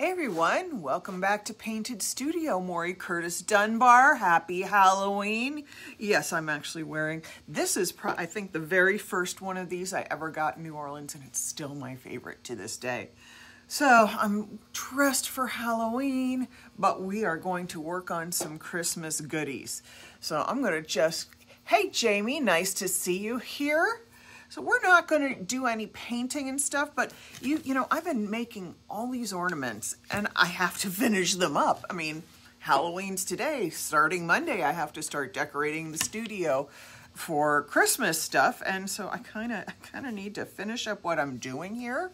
Hey everyone, welcome back to Painted Studio. Maury Curtis Dunbar. Happy Halloween. Yes, I'm actually wearing, this is I think the very first one of these I ever got in New Orleans and it's still my favorite to this day. So I'm dressed for Halloween, but we are going to work on some Christmas goodies. So I'm gonna just, hey Jamie, nice to see you here. So we're not going to do any painting and stuff, but you you know, I've been making all these ornaments and I have to finish them up. I mean, Halloween's today, starting Monday I have to start decorating the studio for Christmas stuff, and so I kind of I kind of need to finish up what I'm doing here.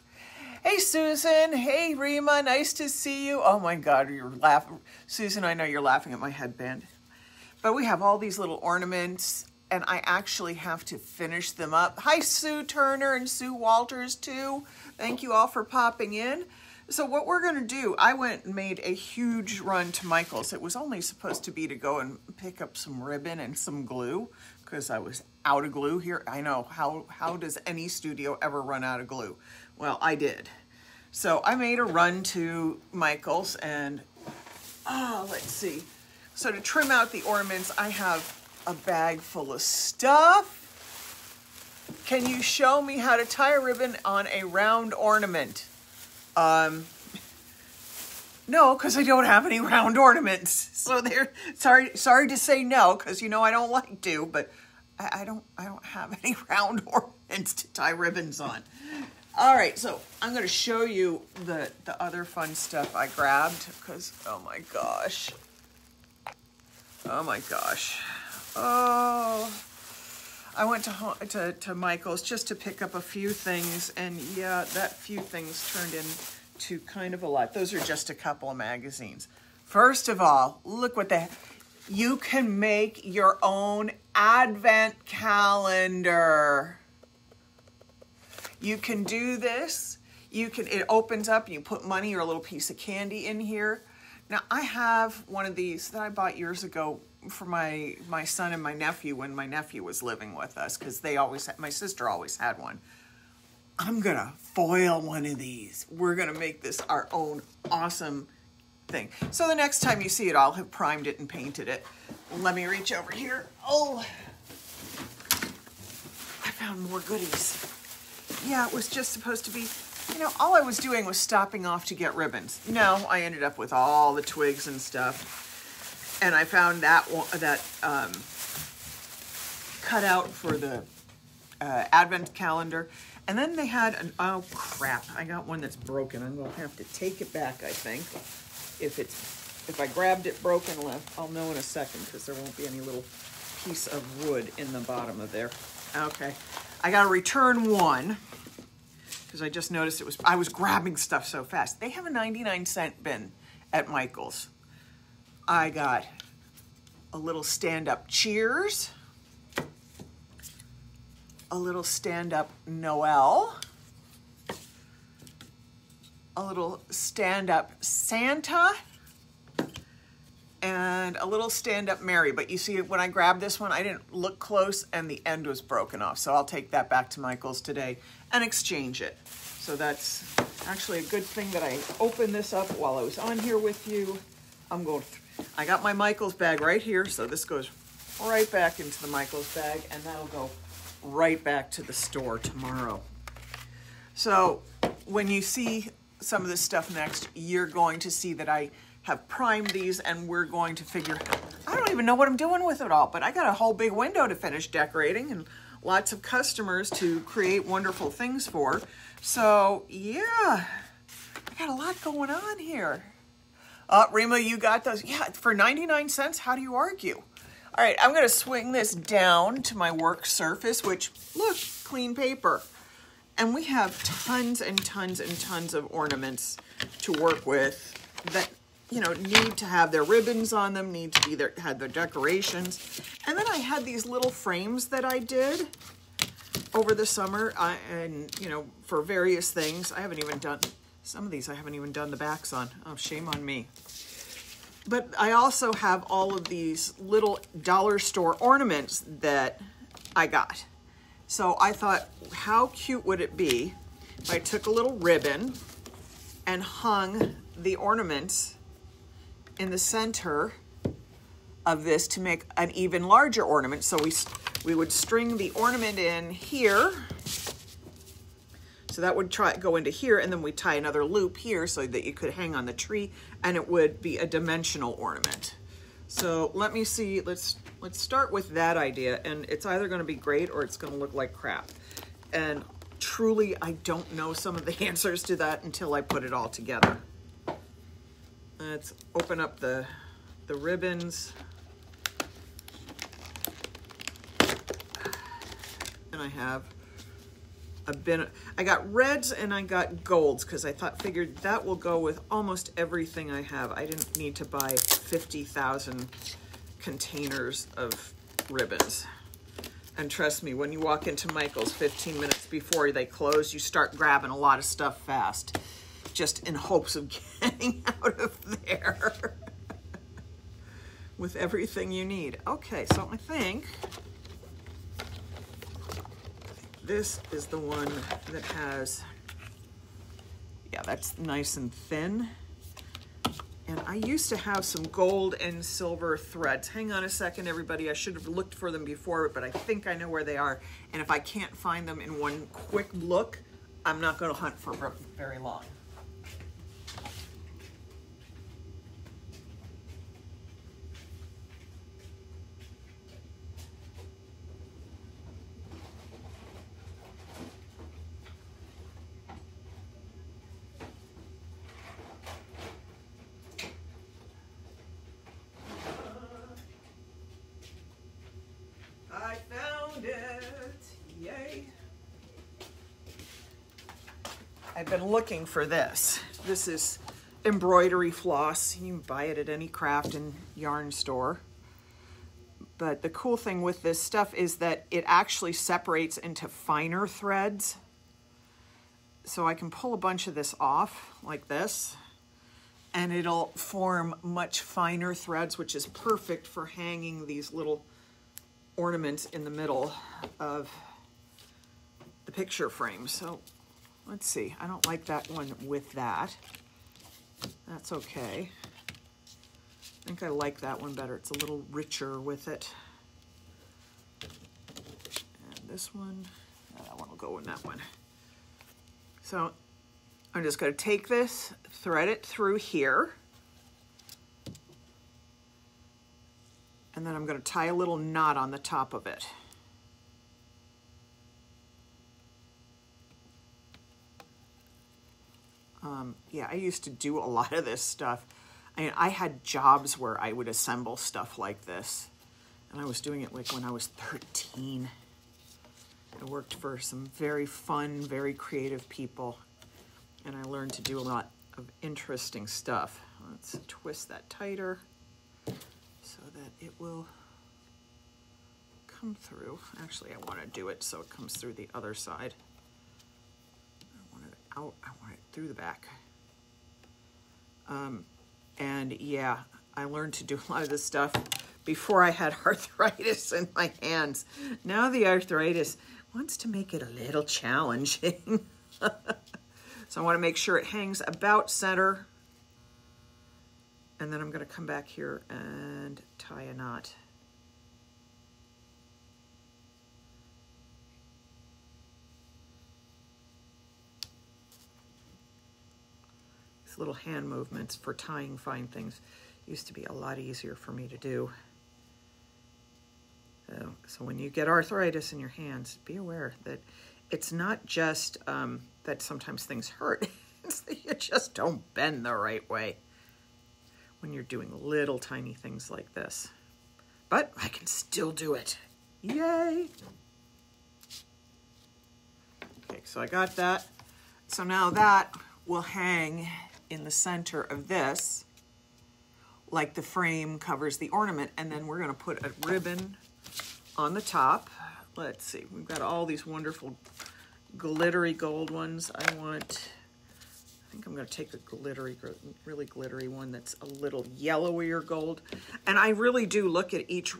Hey Susan, hey Rima, nice to see you. Oh my god, you're laughing. Susan, I know you're laughing at my headband. But we have all these little ornaments and I actually have to finish them up. Hi, Sue Turner and Sue Walters, too. Thank you all for popping in. So what we're going to do, I went and made a huge run to Michael's. It was only supposed to be to go and pick up some ribbon and some glue because I was out of glue here. I know, how, how does any studio ever run out of glue? Well, I did. So I made a run to Michael's and, oh, let's see. So to trim out the ornaments, I have a bag full of stuff. Can you show me how to tie a ribbon on a round ornament? Um, no, because I don't have any round ornaments. So there, sorry, sorry to say no, because you know I don't like to, but I, I don't, I don't have any round ornaments to tie ribbons on. All right, so I'm going to show you the the other fun stuff I grabbed because oh my gosh, oh my gosh. Oh, I went to, to, to Michael's just to pick up a few things, and yeah, that few things turned into kind of a lot. Those are just a couple of magazines. First of all, look what the you can make your own advent calendar. You can do this. You can it opens up you put money or a little piece of candy in here. Now I have one of these that I bought years ago for my my son and my nephew when my nephew was living with us because they always had, my sister always had one. I'm gonna foil one of these. We're gonna make this our own awesome thing. So the next time you see it, I'll have primed it and painted it. Let me reach over here. Oh, I found more goodies. Yeah, it was just supposed to be, you know, all I was doing was stopping off to get ribbons. No, I ended up with all the twigs and stuff and I found that one, that um, cutout for the uh, advent calendar. And then they had an, oh crap, I got one that's broken. I'm gonna have to take it back, I think. If it's, if I grabbed it broken, left, I'll know in a second because there won't be any little piece of wood in the bottom of there. Okay, I gotta return one because I just noticed it was, I was grabbing stuff so fast. They have a 99 cent bin at Michael's. I got a little stand-up cheers, a little stand-up Noel, a little stand-up Santa, and a little stand-up Mary. But you see, when I grabbed this one, I didn't look close and the end was broken off. So I'll take that back to Michael's today and exchange it. So that's actually a good thing that I opened this up while I was on here with you. I'm going I got my Michaels bag right here, so this goes right back into the Michaels bag, and that'll go right back to the store tomorrow. So when you see some of this stuff next, you're going to see that I have primed these and we're going to figure, I don't even know what I'm doing with it all, but I got a whole big window to finish decorating and lots of customers to create wonderful things for. So yeah, I got a lot going on here. Uh, Rima, you got those? Yeah, for 99 cents, how do you argue? All right, I'm gonna swing this down to my work surface, which, look, clean paper. And we have tons and tons and tons of ornaments to work with that, you know, need to have their ribbons on them, need to be there, had their decorations. And then I had these little frames that I did over the summer uh, and, you know, for various things. I haven't even done, some of these I haven't even done the backs on. Oh, shame on me. But I also have all of these little dollar store ornaments that I got. So I thought, how cute would it be if I took a little ribbon and hung the ornaments in the center of this to make an even larger ornament. So we, we would string the ornament in here. So that would try go into here and then we tie another loop here so that you could hang on the tree and it would be a dimensional ornament. So let me see, let's, let's start with that idea and it's either gonna be great or it's gonna look like crap. And truly, I don't know some of the answers to that until I put it all together. Let's open up the, the ribbons. And I have a bin. I got reds and I got golds because I thought figured that will go with almost everything I have. I didn't need to buy 50,000 containers of ribbons. And trust me, when you walk into Michael's 15 minutes before they close, you start grabbing a lot of stuff fast, just in hopes of getting out of there with everything you need. Okay, so I think this is the one that has, yeah, that's nice and thin. And I used to have some gold and silver threads. Hang on a second, everybody. I should have looked for them before, but I think I know where they are. And if I can't find them in one quick look, I'm not going to hunt for very long. Been looking for this. This is embroidery floss. You can buy it at any craft and yarn store. But the cool thing with this stuff is that it actually separates into finer threads. So I can pull a bunch of this off like this and it'll form much finer threads, which is perfect for hanging these little ornaments in the middle of the picture frame. So Let's see, I don't like that one with that. That's okay. I think I like that one better. It's a little richer with it. And this one, uh, that one will go in that one. So I'm just going to take this, thread it through here. And then I'm going to tie a little knot on the top of it. Um, yeah, I used to do a lot of this stuff. I mean, I had jobs where I would assemble stuff like this. And I was doing it like when I was 13. I worked for some very fun, very creative people. And I learned to do a lot of interesting stuff. Let's twist that tighter so that it will come through. Actually, I want to do it so it comes through the other side. Out. I want it through the back. Um, and yeah, I learned to do a lot of this stuff before I had arthritis in my hands. Now the arthritis wants to make it a little challenging. so I want to make sure it hangs about center. And then I'm going to come back here and tie a knot. Little hand movements for tying fine things used to be a lot easier for me to do. So, so when you get arthritis in your hands, be aware that it's not just um, that sometimes things hurt, it's that you just don't bend the right way when you're doing little tiny things like this. But I can still do it. Yay! Okay, so I got that. So now that will hang in the center of this, like the frame covers the ornament, and then we're gonna put a ribbon on the top. Let's see, we've got all these wonderful glittery gold ones. I want, I think I'm gonna take a glittery, really glittery one that's a little yellowier gold. And I really do look at each,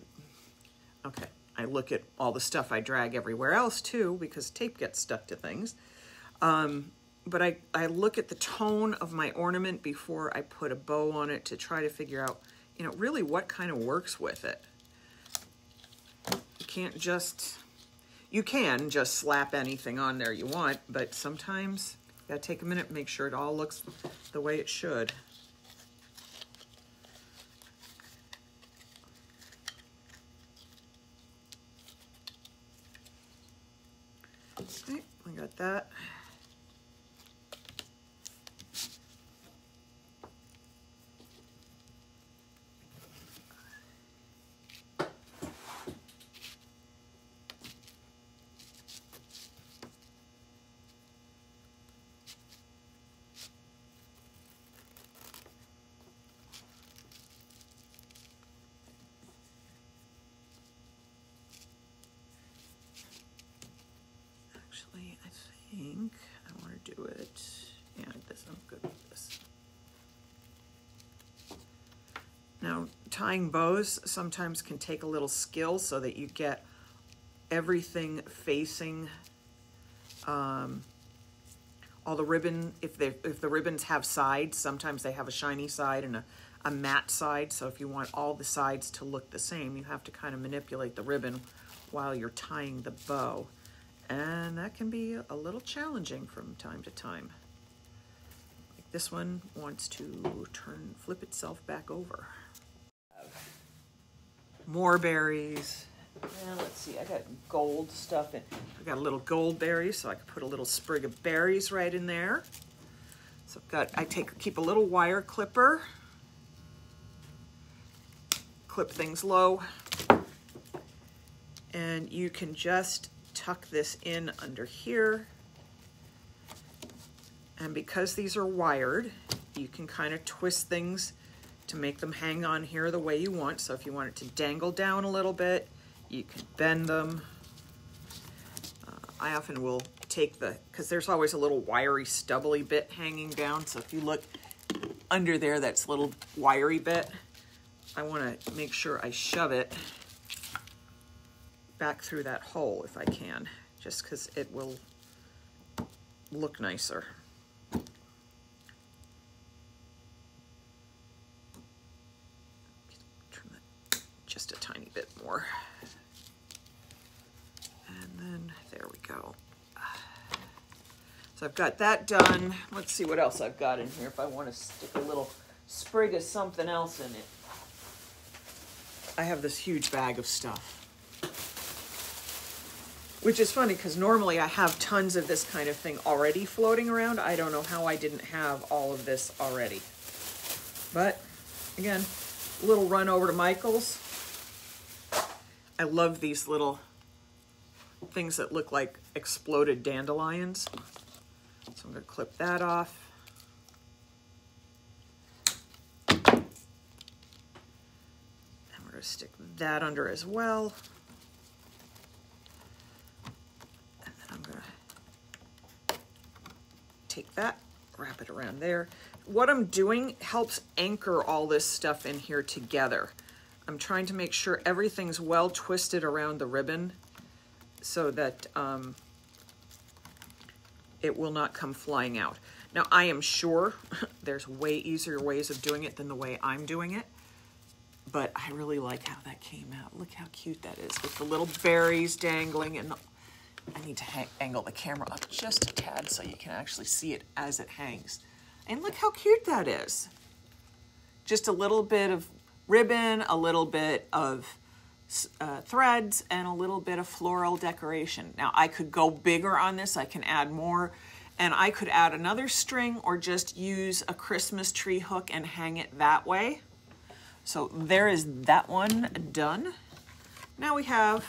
okay, I look at all the stuff I drag everywhere else too, because tape gets stuck to things. Um, but I, I look at the tone of my ornament before I put a bow on it to try to figure out, you know, really what kind of works with it. You can't just, you can just slap anything on there you want, but sometimes you gotta take a minute, make sure it all looks the way it should. Okay, we got that. Actually, I think I want to do it. Yeah, this I'm good with this. Now, tying bows sometimes can take a little skill so that you get everything facing um, all the ribbon. If they if the ribbons have sides, sometimes they have a shiny side and a, a matte side. So if you want all the sides to look the same, you have to kind of manipulate the ribbon while you're tying the bow. And that can be a little challenging from time to time. Like this one wants to turn, flip itself back over. More berries. And let's see, I got gold stuff in. I got a little gold berry, so I could put a little sprig of berries right in there. So I've got, I take, keep a little wire clipper, clip things low, and you can just tuck this in under here. And because these are wired, you can kind of twist things to make them hang on here the way you want. So if you want it to dangle down a little bit, you can bend them. Uh, I often will take the, because there's always a little wiry stubbly bit hanging down. So if you look under there, that's a little wiry bit. I want to make sure I shove it back through that hole if I can, just because it will look nicer. Turn that just a tiny bit more. And then there we go. So I've got that done. Let's see what else I've got in here if I want to stick a little sprig of something else in it. I have this huge bag of stuff. Which is funny because normally I have tons of this kind of thing already floating around. I don't know how I didn't have all of this already. But again, little run over to Michael's. I love these little things that look like exploded dandelions. So I'm going to clip that off. And we're going to stick that under as well. And then I'm going to take that, wrap it around there. What I'm doing helps anchor all this stuff in here together. I'm trying to make sure everything's well twisted around the ribbon so that um, it will not come flying out. Now, I am sure there's way easier ways of doing it than the way I'm doing it, but I really like how that came out. Look how cute that is with the little berries dangling and the, I need to angle the camera up just a tad so you can actually see it as it hangs. And look how cute that is. Just a little bit of ribbon, a little bit of uh, threads, and a little bit of floral decoration. Now I could go bigger on this, I can add more, and I could add another string or just use a Christmas tree hook and hang it that way. So there is that one done. Now we have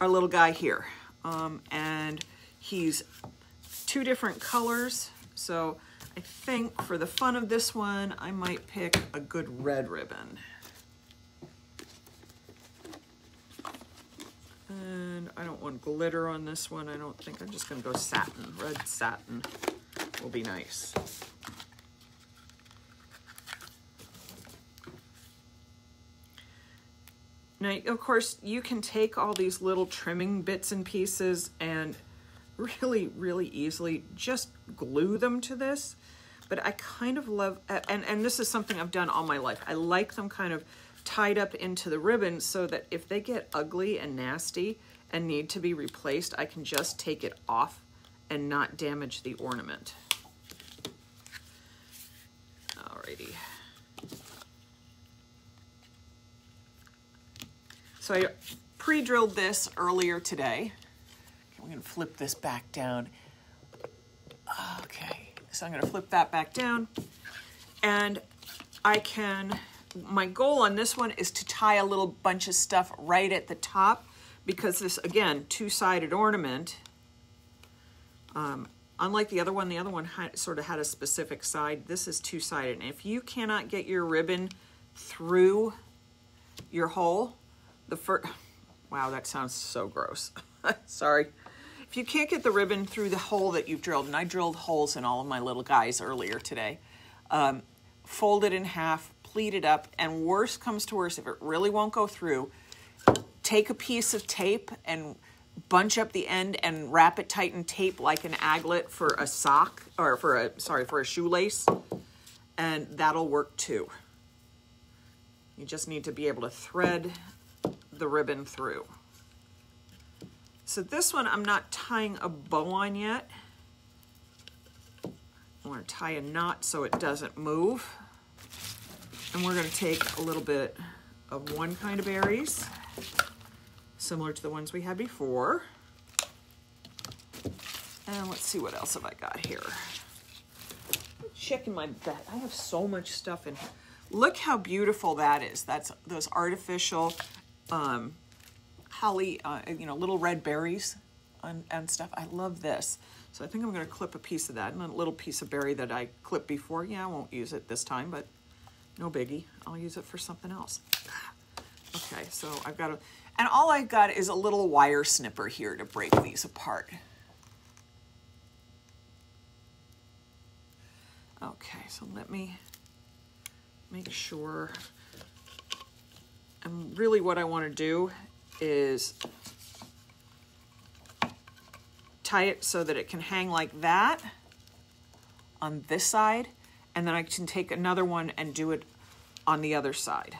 our little guy here. Um, and he's two different colors. So I think for the fun of this one, I might pick a good red ribbon. And I don't want glitter on this one. I don't think I'm just gonna go satin. Red satin will be nice. Now, of course, you can take all these little trimming bits and pieces and really, really easily just glue them to this, but I kind of love, and, and this is something I've done all my life. I like them kind of tied up into the ribbon so that if they get ugly and nasty and need to be replaced, I can just take it off and not damage the ornament. Alrighty. So I pre-drilled this earlier today. We're gonna flip this back down. Okay, so I'm gonna flip that back down and I can, my goal on this one is to tie a little bunch of stuff right at the top because this, again, two-sided ornament, um, unlike the other one, the other one had, sort of had a specific side. This is two-sided. And if you cannot get your ribbon through your hole, the first, wow, that sounds so gross. Sorry. If you can't get the ribbon through the hole that you've drilled, and I drilled holes in all of my little guys earlier today, um, fold it in half, pleat it up, and worse comes to worse, if it really won't go through, take a piece of tape and bunch up the end and wrap it tight in tape like an aglet for a sock, or for a, sorry, for a shoelace, and that'll work too. You just need to be able to thread the ribbon through. So this one I'm not tying a bow on yet. I want to tie a knot so it doesn't move. And we're going to take a little bit of one kind of berries, similar to the ones we had before. And let's see what else have I got here. Checking my bed. I have so much stuff in here. Look how beautiful that is. That's those artificial um, holly, uh, you know, little red berries and, and stuff. I love this. So I think I'm going to clip a piece of that and a little piece of berry that I clipped before. Yeah, I won't use it this time, but no biggie. I'll use it for something else. Okay, so I've got a, and all I've got is a little wire snipper here to break these apart. Okay, so let me make sure and really what I want to do is tie it so that it can hang like that on this side and then I can take another one and do it on the other side.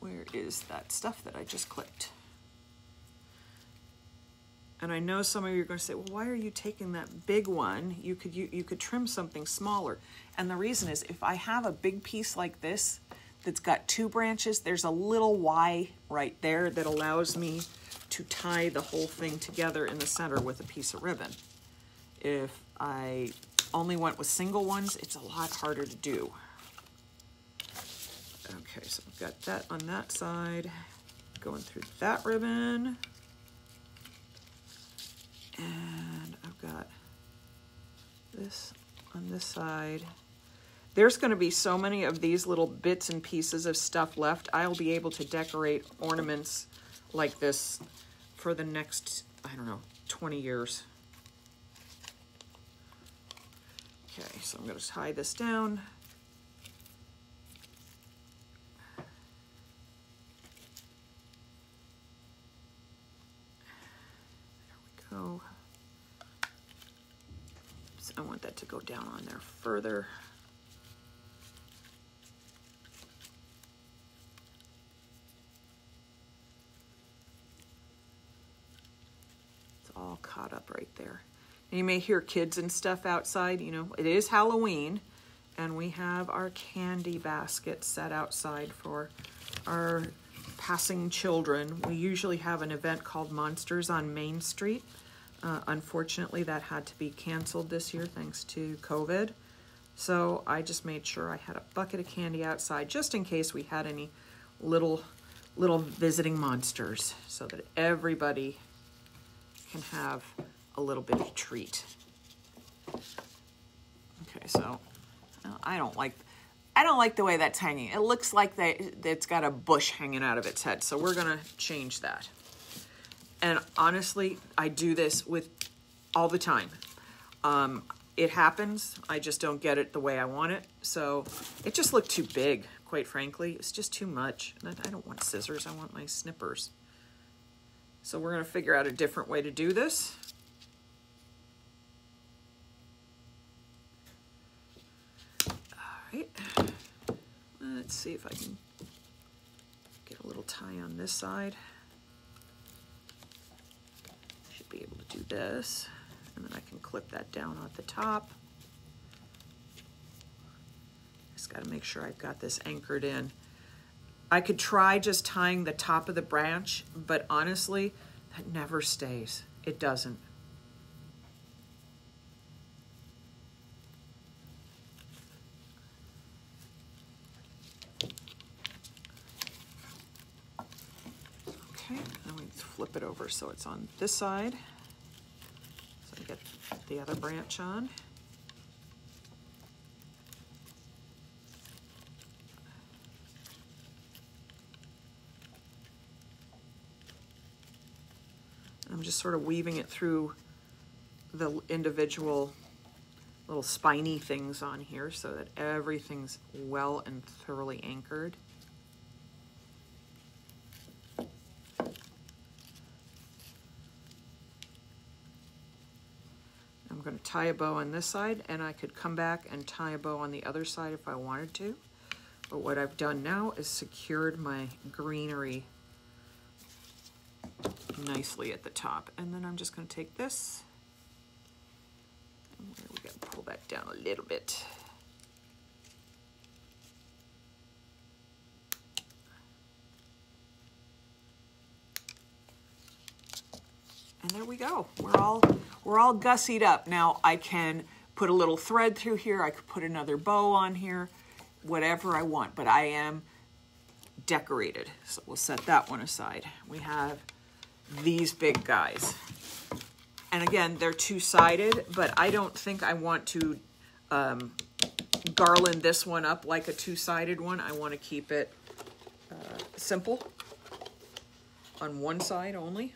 Where is that stuff that I just clipped? And I know some of you are going to say, well, why are you taking that big one? You could, you, you could trim something smaller. And the reason is if I have a big piece like this that's got two branches, there's a little Y right there that allows me to tie the whole thing together in the center with a piece of ribbon. If I only went with single ones, it's a lot harder to do. Okay, so I've got that on that side, going through that ribbon. And I've got this on this side. There's going to be so many of these little bits and pieces of stuff left. I'll be able to decorate ornaments like this for the next, I don't know, 20 years. Okay, so I'm going to tie this down. go. I want that to go down on there further. It's all caught up right there. And you may hear kids and stuff outside, you know, it is Halloween and we have our candy basket set outside for our passing children. We usually have an event called Monsters on Main Street uh, unfortunately, that had to be canceled this year thanks to COVID. So I just made sure I had a bucket of candy outside just in case we had any little little visiting monsters so that everybody can have a little bit of treat. Okay, so I don't like I don't like the way that's hanging. It looks like they, it's got a bush hanging out of its head, so we're gonna change that. And honestly, I do this with all the time. Um, it happens. I just don't get it the way I want it. So it just looked too big, quite frankly. It's just too much. I don't want scissors. I want my snippers. So we're going to figure out a different way to do this. Right. Let's see if I can get a little tie on this side. Should be able to do this. And then I can clip that down at the top. Just got to make sure I've got this anchored in. I could try just tying the top of the branch, but honestly, that never stays. It doesn't. Okay, then we flip it over so it's on this side. So I get the other branch on. I'm just sort of weaving it through the individual little spiny things on here so that everything's well and thoroughly anchored. Tie a bow on this side and I could come back and tie a bow on the other side if I wanted to. But what I've done now is secured my greenery nicely at the top. And then I'm just going to take this and we got to pull that down a little bit. And there we go. We're all we're all gussied up. Now I can put a little thread through here. I could put another bow on here, whatever I want, but I am decorated. So we'll set that one aside. We have these big guys. And again, they're two-sided, but I don't think I want to um, garland this one up like a two-sided one. I want to keep it uh, simple on one side only.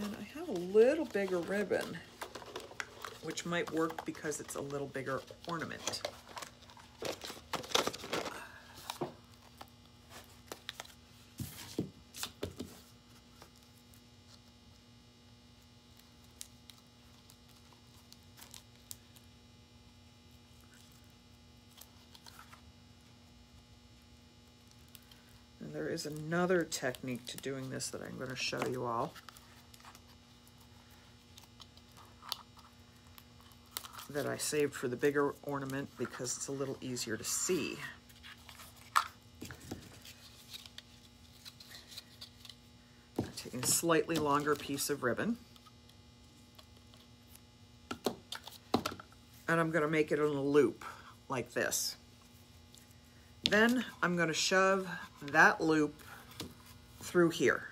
And I have a little bigger ribbon, which might work because it's a little bigger ornament. And there is another technique to doing this that I'm going to show you all. That I saved for the bigger ornament because it's a little easier to see. I'm taking a slightly longer piece of ribbon. And I'm going to make it in a loop like this. Then I'm going to shove that loop through here.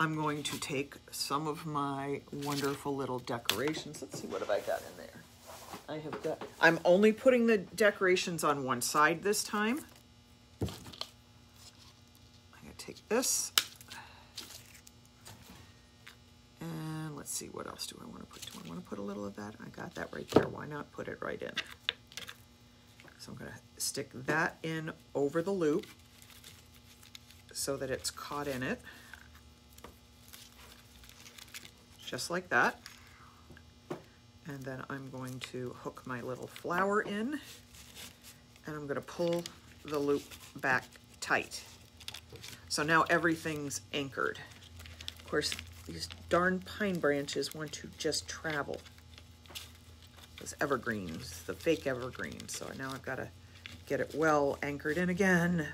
I'm going to take some of my wonderful little decorations. Let's see, what have I got in there? I have got, I'm only putting the decorations on one side this time. I'm gonna take this. And let's see, what else do I wanna put? Do I wanna put a little of that? I got that right there. Why not put it right in? So I'm gonna stick that in over the loop so that it's caught in it just like that. And then I'm going to hook my little flower in and I'm gonna pull the loop back tight. So now everything's anchored. Of course, these darn pine branches want to just travel. Those evergreens, the fake evergreens. So now I've gotta get it well anchored in again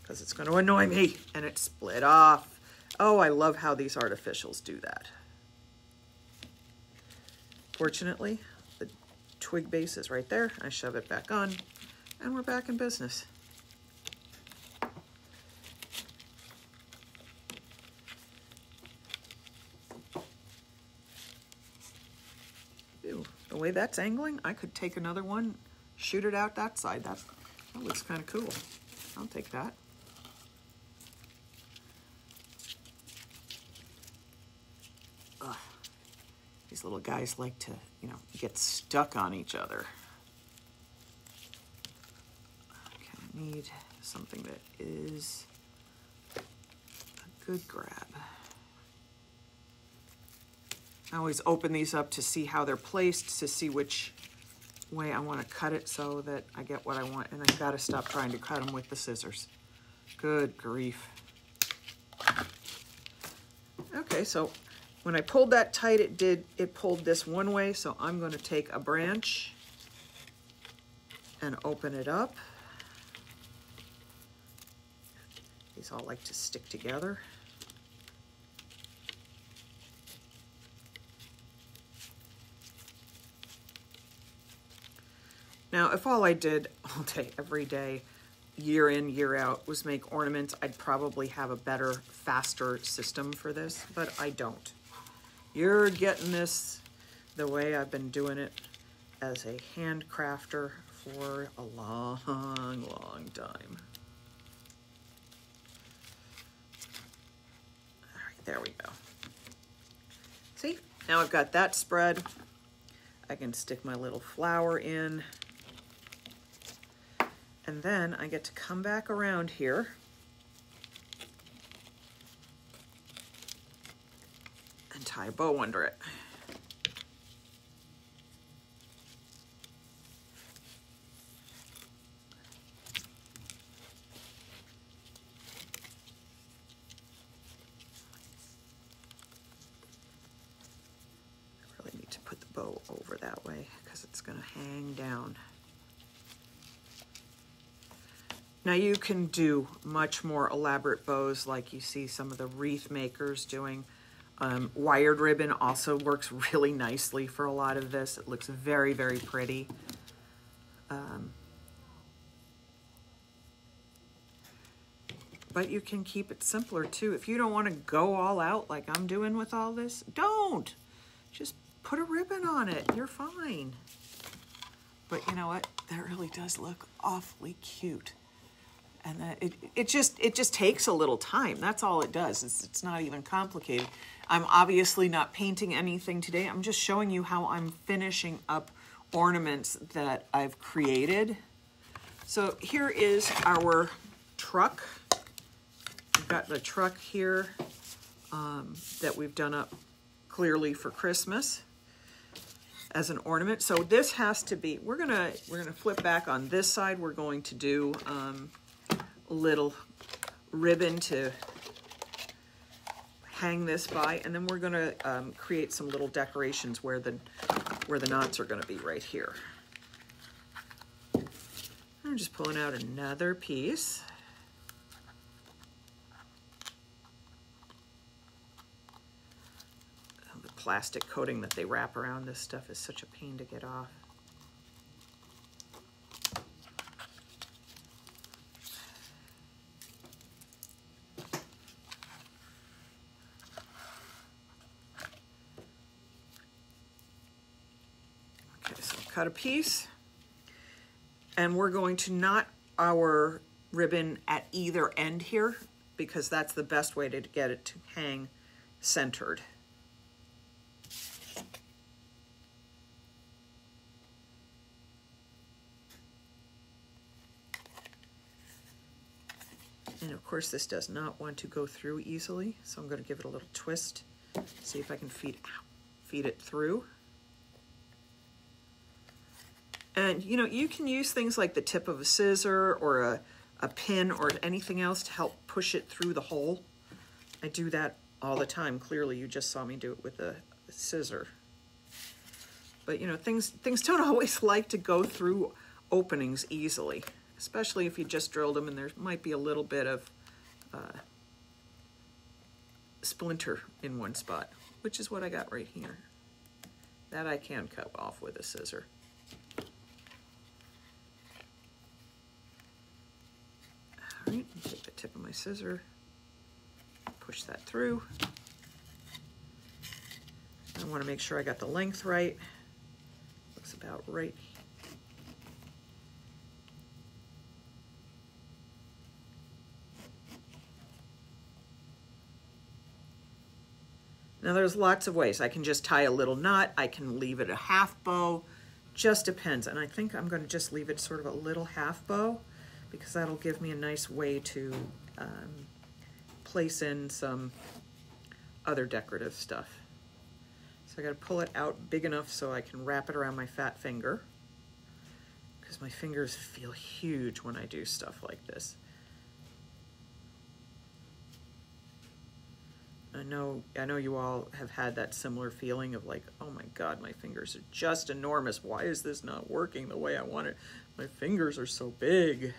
because it's gonna annoy me and it split off. Oh, I love how these artificials do that. Fortunately, the twig base is right there. I shove it back on and we're back in business. Ew, the way that's angling, I could take another one, shoot it out that side. That, that looks kind of cool. I'll take that. Little guys like to, you know, get stuck on each other. Okay, I need something that is a good grab. I always open these up to see how they're placed, to see which way I want to cut it so that I get what I want. And I've got to stop trying to cut them with the scissors. Good grief. Okay, so when I pulled that tight, it did, it pulled this one way, so I'm going to take a branch and open it up. These all like to stick together. Now, if all I did all day, every day, year in, year out, was make ornaments, I'd probably have a better, faster system for this, but I don't. You're getting this the way I've been doing it as a hand crafter for a long, long time. All right, there we go. See, now I've got that spread. I can stick my little flower in. And then I get to come back around here. Tie a bow under it. I really need to put the bow over that way because it's going to hang down. Now you can do much more elaborate bows like you see some of the wreath makers doing. Um, wired ribbon also works really nicely for a lot of this. It looks very, very pretty. Um, but you can keep it simpler too. If you don't want to go all out like I'm doing with all this, don't. Just put a ribbon on it. You're fine. But you know what? That really does look awfully cute and it, it just it just takes a little time. That's all it does it's, it's not even complicated. I'm obviously not painting anything today. I'm just showing you how i'm finishing up ornaments that i've created. So here is our truck. We've got the truck here um, that we've done up clearly for christmas as an ornament. So this has to be we're gonna we're gonna flip back on this side. We're going to do um, little ribbon to hang this by and then we're going to um, create some little decorations where the where the knots are going to be right here. I'm just pulling out another piece. The plastic coating that they wrap around this stuff is such a pain to get off. Cut a piece and we're going to knot our ribbon at either end here because that's the best way to get it to hang centered. And of course this does not want to go through easily, so I'm going to give it a little twist, see if I can feed, feed it through. And you know, you can use things like the tip of a scissor or a, a pin or anything else to help push it through the hole. I do that all the time. Clearly, you just saw me do it with a, scissor. But you know, things things don't always like to go through openings easily, especially if you just drilled them and there might be a little bit of uh, splinter in one spot, which is what I got right here. That I can cut off with a scissor. Take the tip of my scissor, push that through. I want to make sure I got the length right. Looks about right. Now there's lots of ways. I can just tie a little knot. I can leave it a half bow. Just depends. And I think I'm going to just leave it sort of a little half bow because that'll give me a nice way to um, place in some other decorative stuff. So I gotta pull it out big enough so I can wrap it around my fat finger. Because my fingers feel huge when I do stuff like this. I know I know you all have had that similar feeling of like, oh my god, my fingers are just enormous. Why is this not working the way I want it? My fingers are so big.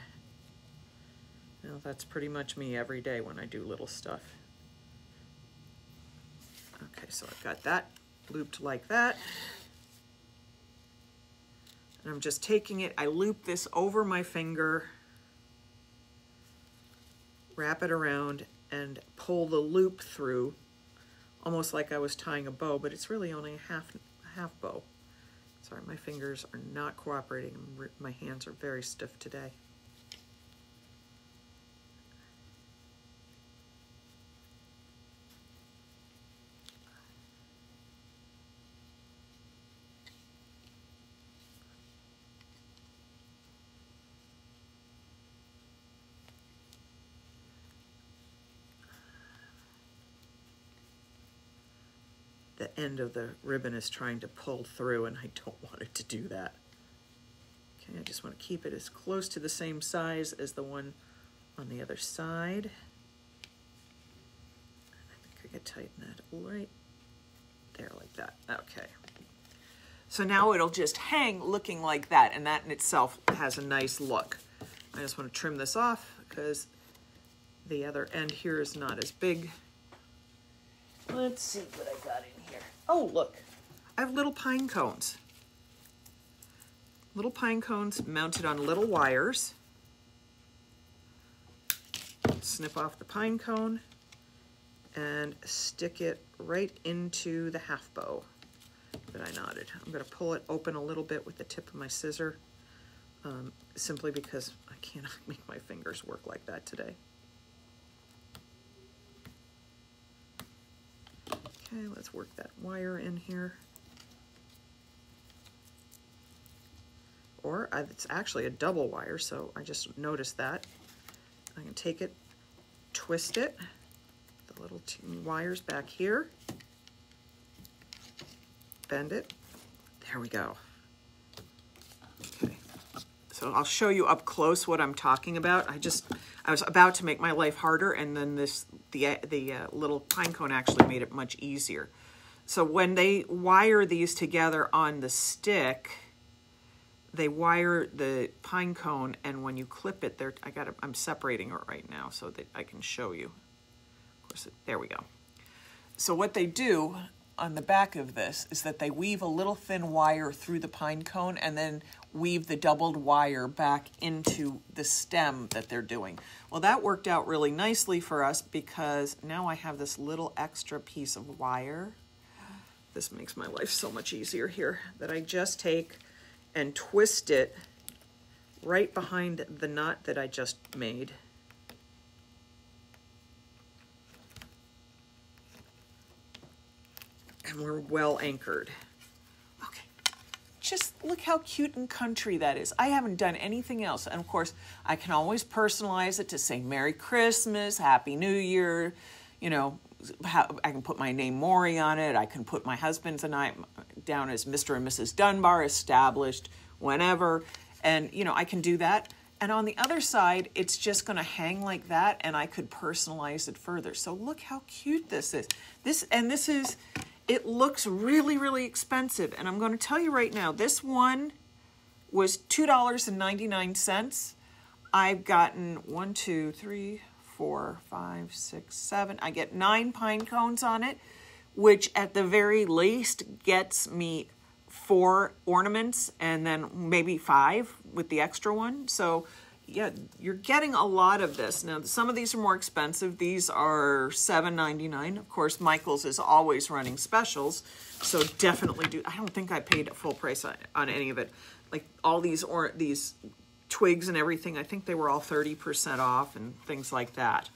Well, that's pretty much me every day when I do little stuff. Okay, so I've got that looped like that. And I'm just taking it, I loop this over my finger, wrap it around, and pull the loop through, almost like I was tying a bow, but it's really only a half, a half bow. Sorry, my fingers are not cooperating. My hands are very stiff today. End of the ribbon is trying to pull through and I don't want it to do that. Okay, I just want to keep it as close to the same size as the one on the other side. I think I could tighten that right there like that. Okay. So now it'll just hang looking like that and that in itself has a nice look. I just want to trim this off because the other end here is not as big. Let's see what I got in Oh, look, I have little pine cones. Little pine cones mounted on little wires. Snip off the pine cone and stick it right into the half bow that I knotted. I'm gonna pull it open a little bit with the tip of my scissor um, simply because I cannot make my fingers work like that today. Okay, let's work that wire in here. Or it's actually a double wire, so I just noticed that. I can take it, twist it, the little wires back here, bend it, there we go. I'll show you up close what I'm talking about. I just, I was about to make my life harder and then this the, the uh, little pine cone actually made it much easier. So when they wire these together on the stick, they wire the pine cone and when you clip it there, I got I'm separating it right now so that I can show you. Of course, there we go. So what they do on the back of this is that they weave a little thin wire through the pine cone and then weave the doubled wire back into the stem that they're doing. Well, that worked out really nicely for us because now I have this little extra piece of wire. This makes my life so much easier here that I just take and twist it right behind the knot that I just made. And we're well anchored just look how cute and country that is. I haven't done anything else. And of course, I can always personalize it to say Merry Christmas, Happy New Year, you know, I can put my name Maury on it. I can put my husband's and I down as Mr. and Mrs. Dunbar, established whenever. And, you know, I can do that. And on the other side, it's just going to hang like that, and I could personalize it further. So look how cute this is. This and this is it looks really, really expensive. And I'm going to tell you right now, this one was $2.99. I've gotten one, two, three, four, five, six, seven. I get nine pine cones on it, which at the very least gets me four ornaments and then maybe five with the extra one. So yeah, you're getting a lot of this. Now, some of these are more expensive. These are $7.99. Of course, Michael's is always running specials, so definitely do. I don't think I paid full price on, on any of it. Like all these or these twigs and everything, I think they were all 30% off and things like that.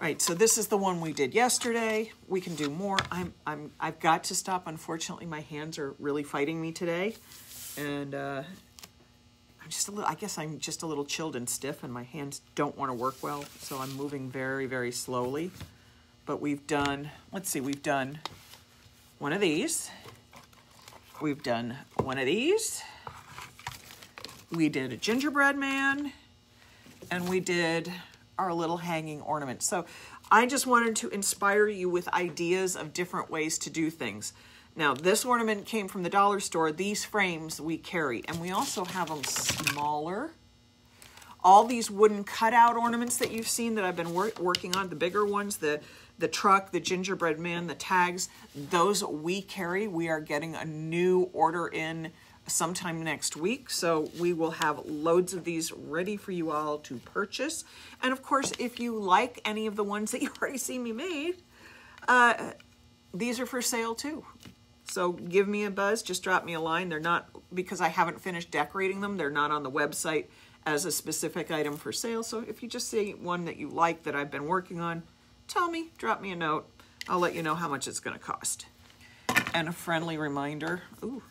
Right, so this is the one we did yesterday. We can do more. I'm, I'm, I've got to stop. Unfortunately, my hands are really fighting me today. And uh, I'm just a little, I guess I'm just a little chilled and stiff and my hands don't want to work well. So I'm moving very, very slowly. But we've done, let's see, we've done one of these. We've done one of these. We did a gingerbread man and we did our little hanging ornament. So I just wanted to inspire you with ideas of different ways to do things. Now, this ornament came from the dollar store. These frames we carry, and we also have them smaller. All these wooden cutout ornaments that you've seen that I've been wor working on, the bigger ones, the, the truck, the gingerbread man, the tags, those we carry. We are getting a new order in sometime next week. So we will have loads of these ready for you all to purchase. And of course, if you like any of the ones that you already see me made, uh, these are for sale too. So give me a buzz, just drop me a line. They're not, because I haven't finished decorating them, they're not on the website as a specific item for sale. So if you just see one that you like that I've been working on, tell me, drop me a note. I'll let you know how much it's gonna cost. And a friendly reminder, ooh,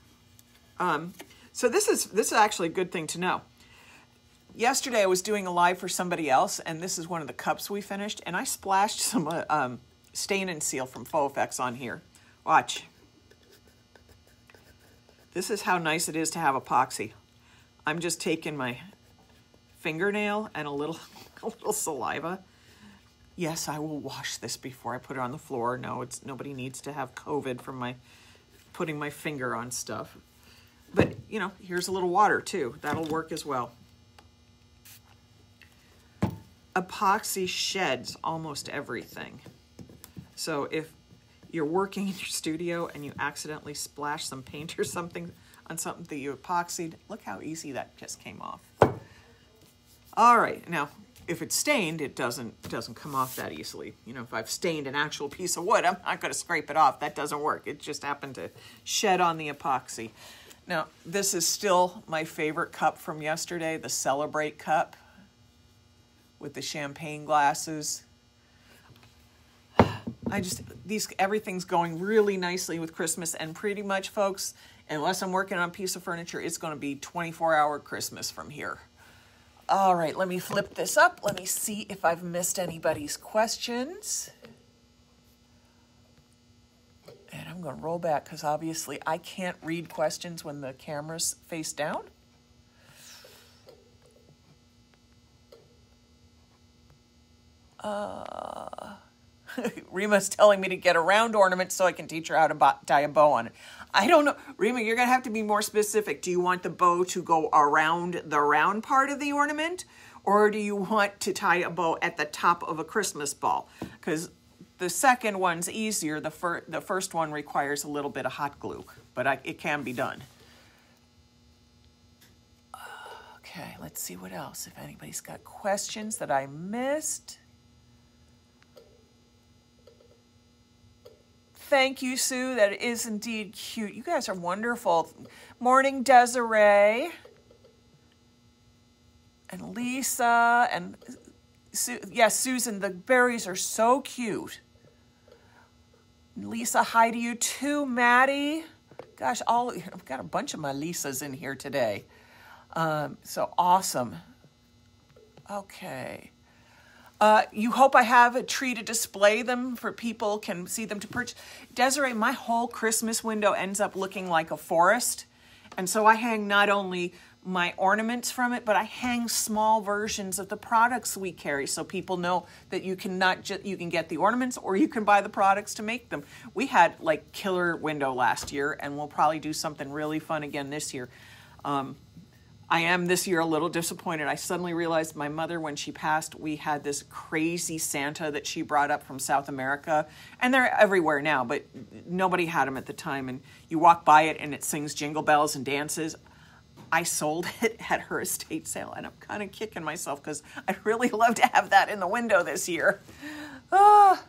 um, so this is this is actually a good thing to know. Yesterday I was doing a live for somebody else, and this is one of the cups we finished, and I splashed some uh, um, stain and seal from Faux Effects on here. Watch. This is how nice it is to have epoxy. I'm just taking my fingernail and a little, a little saliva. Yes, I will wash this before I put it on the floor. No, it's nobody needs to have COVID from my putting my finger on stuff. But, you know, here's a little water too. That'll work as well. Epoxy sheds almost everything. So if you're working in your studio and you accidentally splash some paint or something on something that you epoxied, look how easy that just came off. All right, now if it's stained, it doesn't doesn't come off that easily. You know, if I've stained an actual piece of wood, I'm not going to scrape it off. That doesn't work. It just happened to shed on the epoxy. Now, this is still my favorite cup from yesterday, the Celebrate cup with the champagne glasses. I just, these, everything's going really nicely with Christmas and pretty much folks, unless I'm working on a piece of furniture, it's going to be 24 hour Christmas from here. All right, let me flip this up. Let me see if I've missed anybody's questions. And I'm going to roll back because obviously I can't read questions when the camera's face down. Uh, Rima's telling me to get a round ornament so I can teach her how to tie a bow on it. I don't know. Rima, you're going to have to be more specific. Do you want the bow to go around the round part of the ornament? Or do you want to tie a bow at the top of a Christmas ball? Because the second one's easier. The, fir the first one requires a little bit of hot glue, but I, it can be done. Okay, let's see what else. If anybody's got questions that I missed. Thank you, Sue. That is indeed cute. You guys are wonderful. Morning, Desiree. And Lisa. And yes, Susan, the berries are so cute. Lisa, hi to you too. Maddie, gosh, all I've got a bunch of my Lisas in here today. Um, so awesome. Okay. Uh, you hope I have a tree to display them for people can see them to purchase. Desiree, my whole Christmas window ends up looking like a forest. And so I hang not only my ornaments from it, but I hang small versions of the products we carry so people know that you can not just you can get the ornaments or you can buy the products to make them. We had like killer window last year and we'll probably do something really fun again this year. Um, I am this year a little disappointed. I suddenly realized my mother, when she passed, we had this crazy Santa that she brought up from South America. And they're everywhere now, but nobody had them at the time. And you walk by it and it sings jingle bells and dances. I sold it at her estate sale, and I'm kind of kicking myself because I'd really love to have that in the window this year. Ah.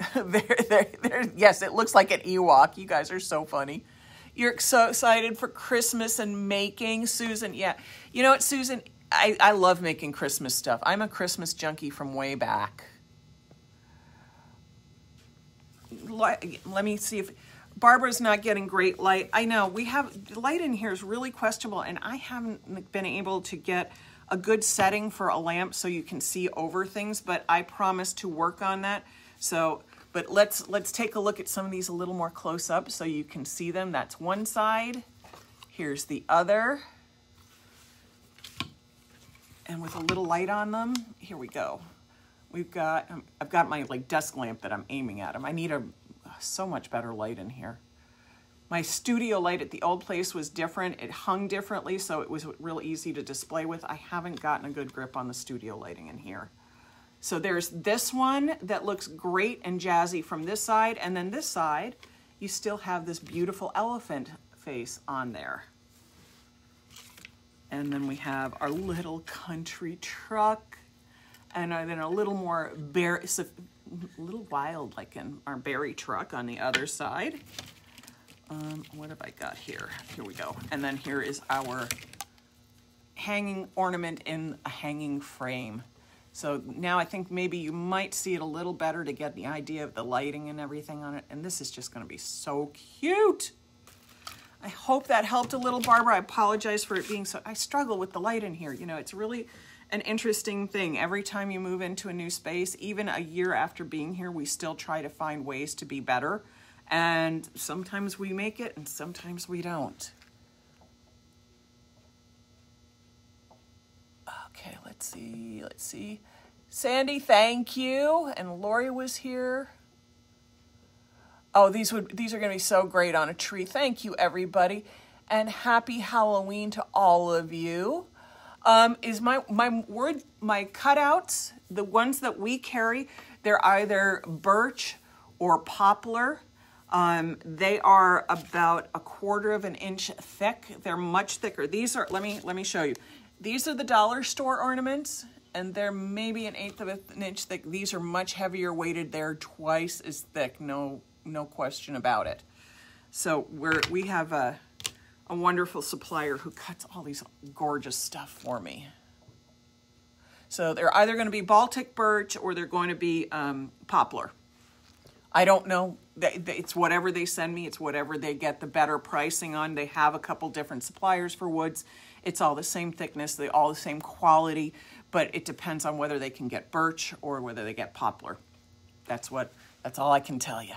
there, there, there. Yes, it looks like an Ewok. You guys are so funny. You're so excited for Christmas and making, Susan. Yeah, you know what, Susan? I, I love making Christmas stuff. I'm a Christmas junkie from way back. Let me see if Barbara's not getting great light. I know we have light in here is really questionable and I haven't been able to get a good setting for a lamp so you can see over things, but I promise to work on that. So But let's let's take a look at some of these a little more close up so you can see them. That's one side. Here's the other. And with a little light on them, here we go. We've got, um, I've got my like desk lamp that I'm aiming at them. I need a so much better light in here. My studio light at the old place was different. It hung differently, so it was real easy to display with. I haven't gotten a good grip on the studio lighting in here. So there's this one that looks great and jazzy from this side, and then this side, you still have this beautiful elephant face on there. And then we have our little country truck, and then a little more bear, a little wild like in our berry truck on the other side. Um, what have I got here? Here we go. And then here is our hanging ornament in a hanging frame. So now I think maybe you might see it a little better to get the idea of the lighting and everything on it. And this is just gonna be so cute. I hope that helped a little, Barbara. I apologize for it being so, I struggle with the light in here. You know, it's really an interesting thing. Every time you move into a new space, even a year after being here, we still try to find ways to be better. And sometimes we make it and sometimes we don't. Okay, let's see, let's see. Sandy, thank you. And Lori was here. Oh, these would these are going to be so great on a tree. Thank you, everybody, and happy Halloween to all of you. Um, is my my word my cutouts the ones that we carry? They're either birch or poplar. Um, they are about a quarter of an inch thick. They're much thicker. These are let me let me show you. These are the dollar store ornaments, and they're maybe an eighth of an inch thick. These are much heavier weighted. They're twice as thick. No no question about it. So we're, we have a, a wonderful supplier who cuts all these gorgeous stuff for me. So they're either going to be Baltic birch or they're going to be um, poplar. I don't know. It's whatever they send me. It's whatever they get the better pricing on. They have a couple different suppliers for woods. It's all the same thickness. They all the same quality, but it depends on whether they can get birch or whether they get poplar. That's what. That's all I can tell you.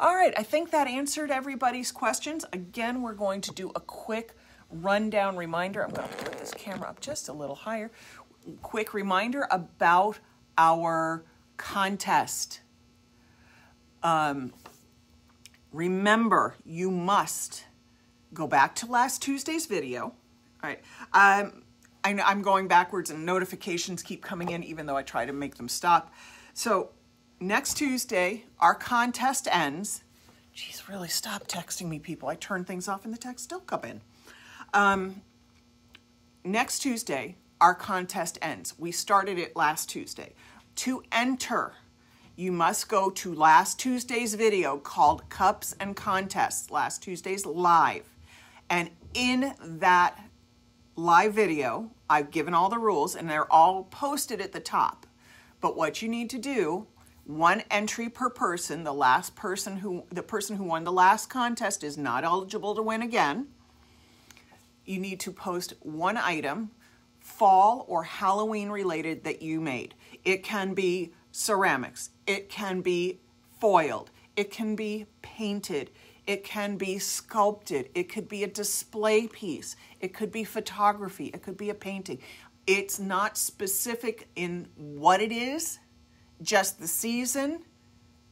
All right, I think that answered everybody's questions. Again, we're going to do a quick rundown reminder. I'm going to put this camera up just a little higher. Quick reminder about our contest. Um, remember, you must go back to last Tuesday's video. All right. Um, I, I'm going backwards and notifications keep coming in even though I try to make them stop. So next Tuesday, our contest ends. Geez, really stop texting me, people. I turn things off and the text still come in. Um, next Tuesday, our contest ends. We started it last Tuesday. To enter, you must go to last Tuesday's video called Cups and Contests, last Tuesday's live. And in that live video, I've given all the rules and they're all posted at the top. But what you need to do one entry per person. The last person who, the person who won the last contest is not eligible to win again. You need to post one item, fall or Halloween related that you made. It can be ceramics. It can be foiled. It can be painted. It can be sculpted. It could be a display piece. It could be photography. It could be a painting. It's not specific in what it is just the season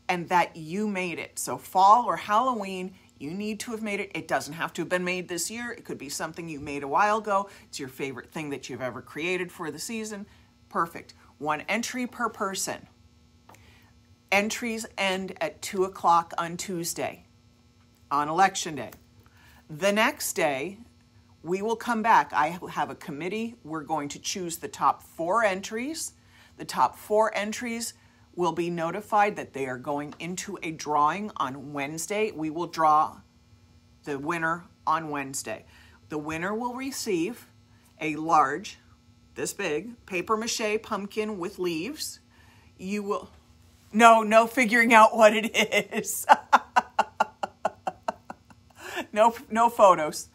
and that you made it. So, fall or Halloween, you need to have made it. It doesn't have to have been made this year. It could be something you made a while ago. It's your favorite thing that you've ever created for the season. Perfect. One entry per person. Entries end at 2 o'clock on Tuesday, on election day. The next day, we will come back. I have a committee. We're going to choose the top four entries. The top four entries will be notified that they are going into a drawing on Wednesday. We will draw the winner on Wednesday. The winner will receive a large, this big, paper mache pumpkin with leaves. You will, no, no figuring out what it is. No, no photos.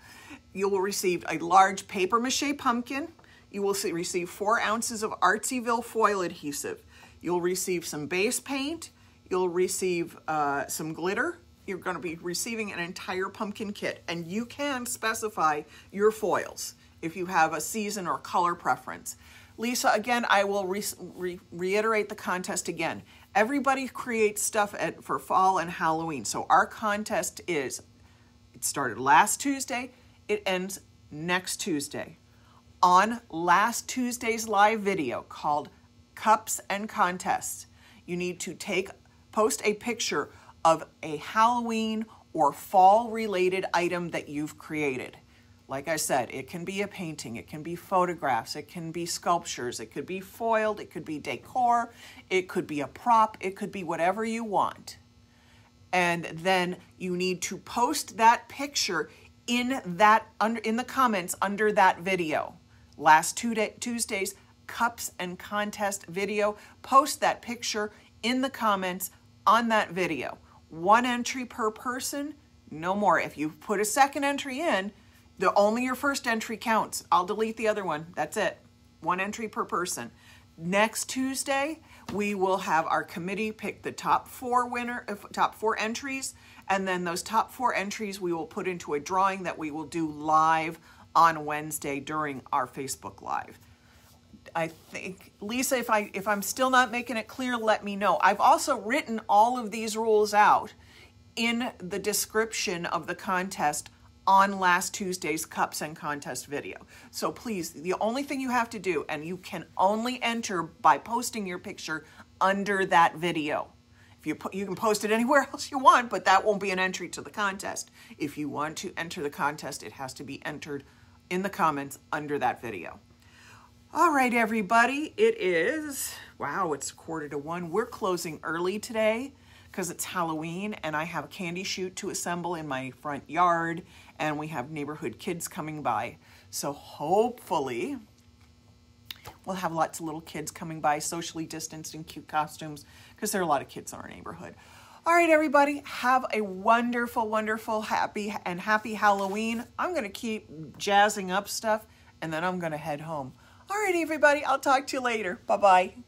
You will receive a large paper mache pumpkin. You will receive four ounces of Artsyville foil adhesive. You'll receive some base paint. You'll receive uh, some glitter. You're going to be receiving an entire pumpkin kit, and you can specify your foils if you have a season or color preference. Lisa, again, I will re re reiterate the contest again. Everybody creates stuff at, for fall and Halloween. So our contest is, started last Tuesday, it ends next Tuesday. On last Tuesday's live video called Cups and Contests, you need to take, post a picture of a Halloween or fall related item that you've created. Like I said, it can be a painting, it can be photographs, it can be sculptures, it could be foiled, it could be decor, it could be a prop, it could be whatever you want. And then you need to post that picture in that under in the comments under that video. Last two day, Tuesday's cups and contest video, post that picture in the comments on that video. One entry per person, no more. If you put a second entry in, the only your first entry counts. I'll delete the other one. That's it. One entry per person. Next Tuesday, we will have our committee pick the top four winner, uh, top four entries, and then those top four entries we will put into a drawing that we will do live on Wednesday during our Facebook Live. I think Lisa, if I if I'm still not making it clear, let me know. I've also written all of these rules out in the description of the contest on last Tuesday's Cups and Contest video. So please, the only thing you have to do, and you can only enter by posting your picture under that video. If you, put, you can post it anywhere else you want, but that won't be an entry to the contest. If you want to enter the contest, it has to be entered in the comments under that video. All right, everybody, it is, wow, it's quarter to one. We're closing early today because it's Halloween and I have a candy chute to assemble in my front yard and we have neighborhood kids coming by. So hopefully we'll have lots of little kids coming by, socially distanced in cute costumes, because there are a lot of kids in our neighborhood. All right, everybody, have a wonderful, wonderful, happy, and happy Halloween. I'm going to keep jazzing up stuff, and then I'm going to head home. All right, everybody, I'll talk to you later. Bye-bye.